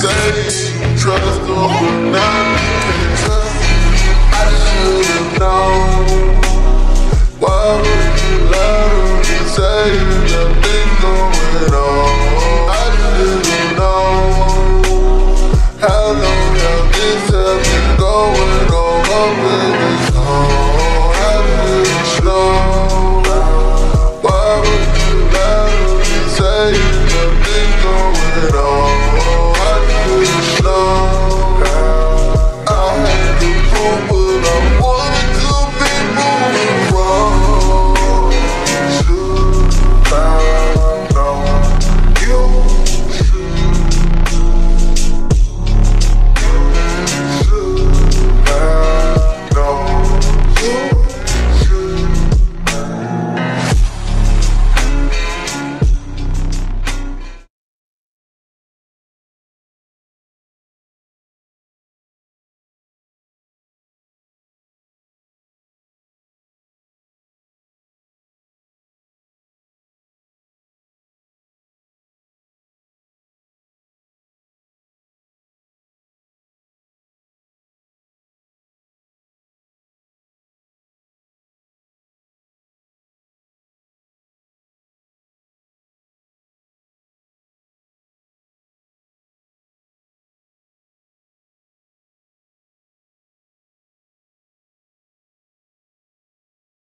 say, trust the Lord.